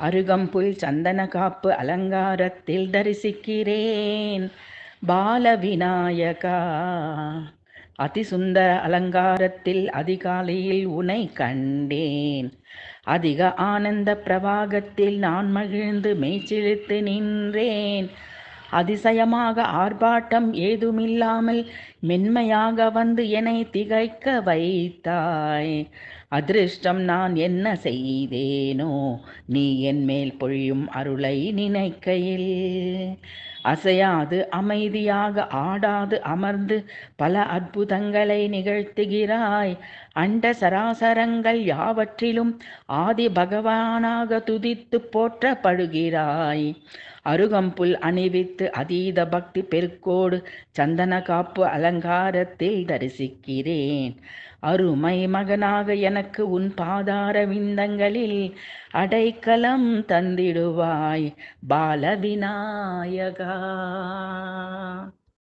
அருகம்புல் சந்தன காப்பு அலங்காரத்தில் தரிசிக்கிறேன். பால விநாயகா அதிசுந்தர அலங்காரத்தில் அதிகாலையில் உனை கண்டேன். அதிக ஆனந்த பிரவாகத்தில் நான் மகிழ்ந்து மெய்ச்சிழித்து நின்றேன். அதிசயமாக ஆர்ப்பாட்டம் ஏதுமில்லாமல் மென்மையாக வந்து என்னை திகைக்க வைத்தாய். அதிருஷ்டம் நான் என்ன செய்தேனோ நீ என் மேல் பொழியும் அருளை நினைக்கையில். அசையாது அமைதியாக ஆடாது அமர்ந்து பல அற்புதங்களை நிகழ்த்துகிறாய். அண்ட சராசரங்கள் யாவற்றிலும் ஆதி பகவானாக துதித்து போற்றப்படுகிறாய். அருகம்புல் அணிவித்து அதீத பக்தி பெருக்கோடு சந்தன காப்பு அலங்காரத்தில் தரிசிக்கிறேன். அருமை மகனாக எனக்கு உன் பாதார விந்தங்களில் அடைக்கலம் தந்திடுவாய் பாலவிநாயகா.